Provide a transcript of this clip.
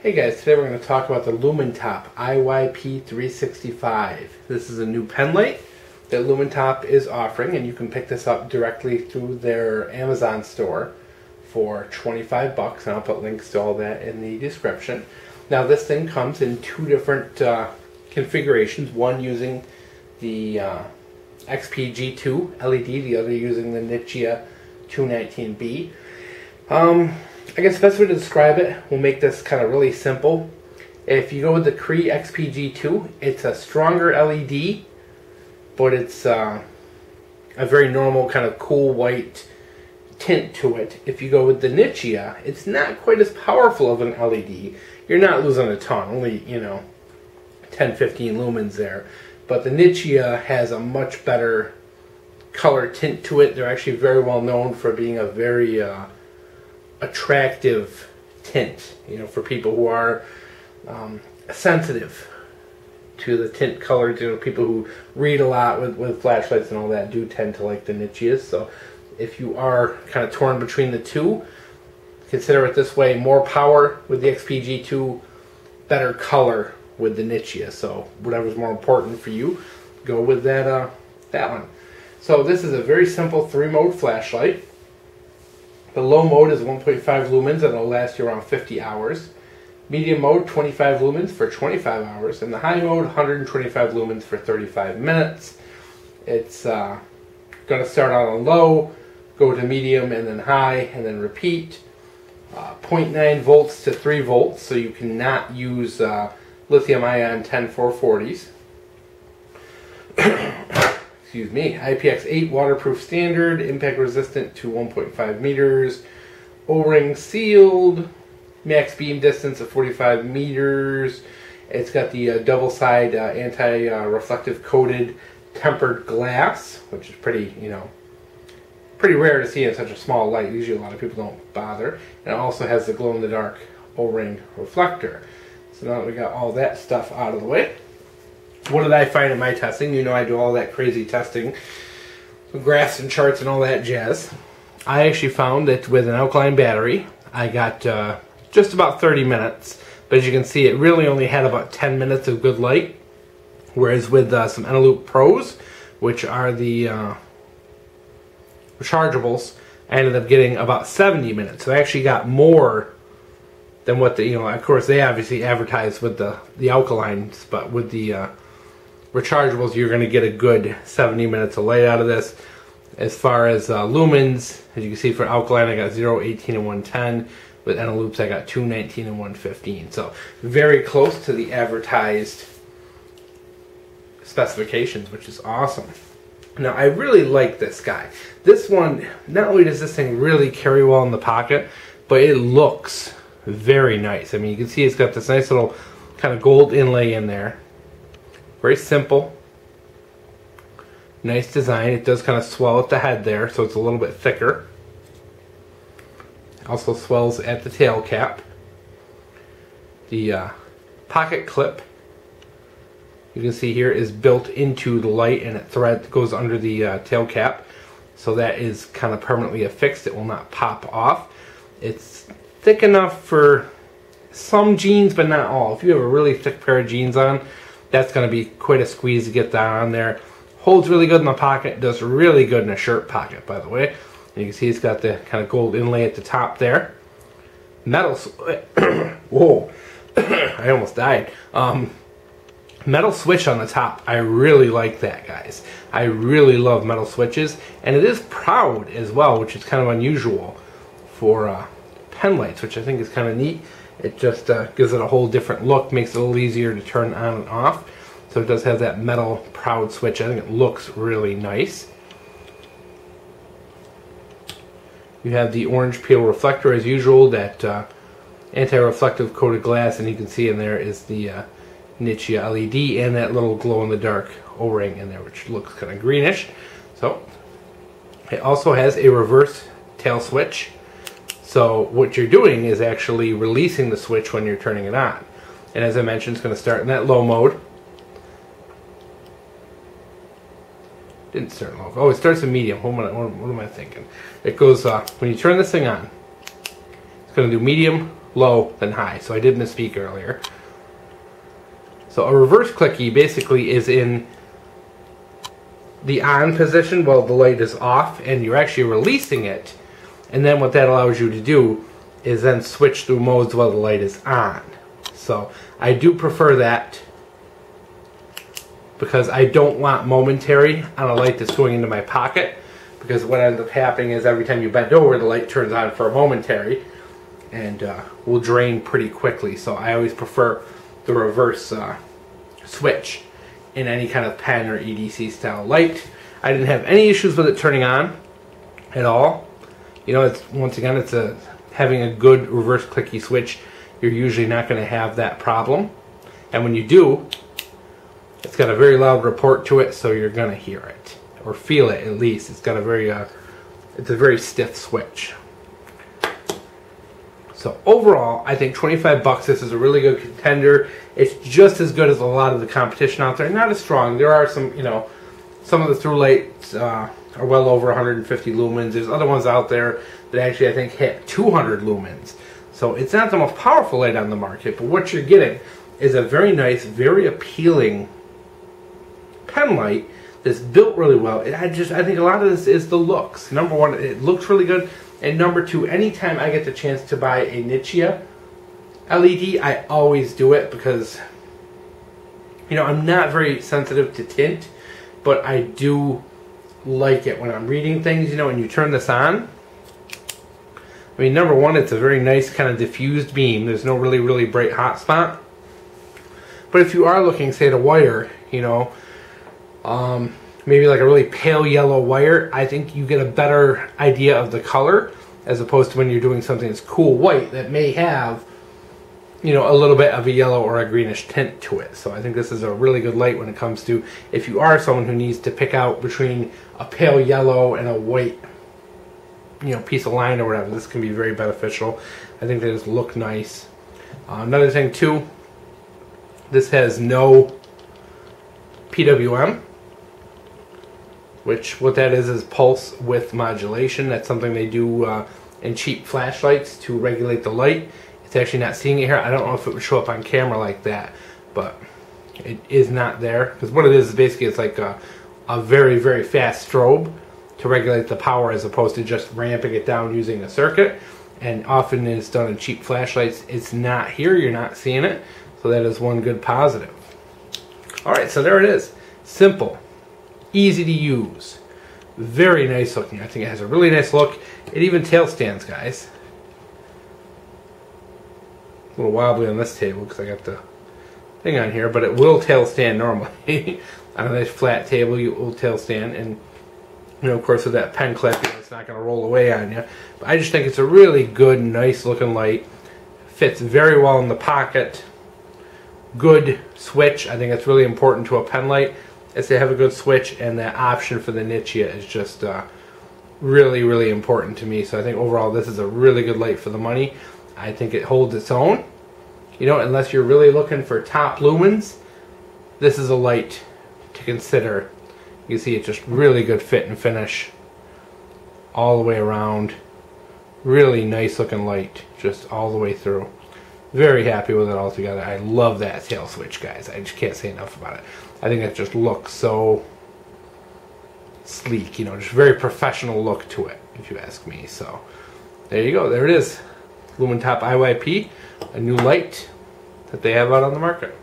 Hey guys, today we're going to talk about the Lumintop IYP365. This is a new pen light that Lumintop is offering and you can pick this up directly through their Amazon store for 25 bucks and I'll put links to all that in the description. Now this thing comes in two different uh, configurations, one using the uh, XPG2 LED, the other using the Nichia 219B. Um, I guess the best way to describe it, we'll make this kind of really simple. If you go with the Cree XPG2, it's a stronger LED, but it's uh, a very normal kind of cool white tint to it. If you go with the Nichia, it's not quite as powerful of an LED. You're not losing a ton, only, you know, 10, 15 lumens there. But the Nichia has a much better color tint to it. They're actually very well known for being a very uh, attractive tint, you know, for people who are um, sensitive to the tint colors. You know, people who read a lot with, with flashlights and all that do tend to like the Nichias. So if you are kind of torn between the two, consider it this way: more power with the XPG2, better color with the Nichia. So whatever's more important for you, go with that uh, that one. So this is a very simple three-mode flashlight. The low mode is 1.5 lumens and it'll last you around 50 hours. Medium mode 25 lumens for 25 hours and the high mode 125 lumens for 35 minutes. It's uh, going to start on a low, go to medium and then high and then repeat. Uh, 0.9 volts to 3 volts so you cannot use uh, lithium ion 10440s. Excuse me, IPX8 waterproof standard, impact resistant to 1.5 meters, O-ring sealed, max beam distance of 45 meters. It's got the uh, double side uh, anti-reflective coated tempered glass, which is pretty, you know, pretty rare to see in such a small light. Usually a lot of people don't bother. And it also has the glow-in-the-dark O-ring reflector. So now that we got all that stuff out of the way, what did I find in my testing? You know I do all that crazy testing, graphs and charts and all that jazz. I actually found that with an alkaline battery, I got uh, just about 30 minutes. But as you can see, it really only had about 10 minutes of good light. Whereas with uh, some Eneloop Pros, which are the uh, rechargeables, I ended up getting about 70 minutes. So I actually got more than what the, you know, of course they obviously advertise with the, the alkalines, but with the uh, rechargeables, you're going to get a good 70 minutes of light out of this. As far as uh, lumens, as you can see for alkaline, I got 0, 18, and 110. With Eneloops, I got 219 and 115. So very close to the advertised specifications, which is awesome. Now, I really like this guy. This one, not only does this thing really carry well in the pocket, but it looks very nice. I mean, you can see it's got this nice little kind of gold inlay in there. Very simple. Nice design. It does kind of swell at the head there, so it's a little bit thicker. Also swells at the tail cap. The uh, pocket clip, you can see here, is built into the light and it thread goes under the uh, tail cap. So that is kind of permanently affixed. It will not pop off. It's thick enough for some jeans, but not all. If you have a really thick pair of jeans on, that's going to be quite a squeeze to get that on there. Holds really good in the pocket. Does really good in a shirt pocket, by the way. And you can see it's got the kind of gold inlay at the top there. Metal. Whoa. I almost died. Um, metal switch on the top. I really like that, guys. I really love metal switches. And it is proud as well, which is kind of unusual for uh, pen lights, which I think is kind of neat. It just uh, gives it a whole different look, makes it a little easier to turn on and off. So it does have that metal proud switch. I think it looks really nice. You have the orange peel reflector as usual, that uh, anti-reflective coated glass, and you can see in there is the uh, Nichia LED and that little glow-in-the-dark O-ring in there, which looks kind of greenish. So it also has a reverse tail switch so what you're doing is actually releasing the switch when you're turning it on. And as I mentioned, it's going to start in that low mode. Didn't start in low. Oh, it starts in medium. What am I, what am I thinking? It goes, uh, when you turn this thing on, it's going to do medium, low than high. So I did misspeak earlier. So a reverse clicky basically is in the on position while the light is off and you're actually releasing it. And then what that allows you to do is then switch through modes while the light is on. So I do prefer that because I don't want momentary on a light that's going into my pocket because what ends up happening is every time you bend over the light turns on for a momentary and uh, will drain pretty quickly so I always prefer the reverse uh, switch in any kind of pen or EDC style light. I didn't have any issues with it turning on at all. You know, it's once again, it's a having a good reverse clicky switch. You're usually not going to have that problem, and when you do, it's got a very loud report to it, so you're going to hear it or feel it at least. It's got a very, uh, it's a very stiff switch. So overall, I think 25 bucks. This is a really good contender. It's just as good as a lot of the competition out there. Not as strong. There are some, you know, some of the through lights uh, are well over 150 lumens. There's other ones out there that actually I think hit 200 lumens. So it's not the most powerful light on the market, but what you're getting is a very nice, very appealing pen light that's built really well. It, I just I think a lot of this is the looks. Number one, it looks really good. And number two, anytime I get the chance to buy a Nichia LED, I always do it because, you know, I'm not very sensitive to tint, but I do like it when I'm reading things, you know, when you turn this on. I mean, number one, it's a very nice kind of diffused beam. There's no really, really bright hot spot. But if you are looking, say, at a wire, you know, um, maybe like a really pale yellow wire, I think you get a better idea of the color as opposed to when you're doing something that's cool white that may have, you know, a little bit of a yellow or a greenish tint to it. So I think this is a really good light when it comes to if you are someone who needs to pick out between a pale yellow and a white, you know, piece of line or whatever. This can be very beneficial. I think they just look nice. Uh, another thing too, this has no PWM which what that is is pulse width modulation. That's something they do uh, in cheap flashlights to regulate the light. It's actually not seeing it here. I don't know if it would show up on camera like that, but it is not there. Because what it is is basically it's like a, a very, very fast strobe to regulate the power as opposed to just ramping it down using a circuit. And often it's done in cheap flashlights. It's not here. You're not seeing it. So that is one good positive. All right, so there it is. Simple easy to use. Very nice looking. I think it has a really nice look. It even tail stands, guys. Little wobbly on this table because I got the thing on here, but it will tail stand normally. on a nice flat table, you will tail stand. And, you know, of course, with that pen clip, you know, it's not going to roll away on you. But I just think it's a really good, nice looking light. Fits very well in the pocket. Good switch. I think it's really important to a pen light is to have a good switch and that option for the Nichia is just uh, really, really important to me. So I think overall this is a really good light for the money. I think it holds its own. You know, unless you're really looking for top lumens, this is a light to consider. You see it's just really good fit and finish all the way around. Really nice looking light, just all the way through. Very happy with it all together. I love that tail switch, guys. I just can't say enough about it. I think it just looks so sleek, you know, just very professional look to it, if you ask me. So there you go. There it is. Lumintop IYP, a new light that they have out on the market.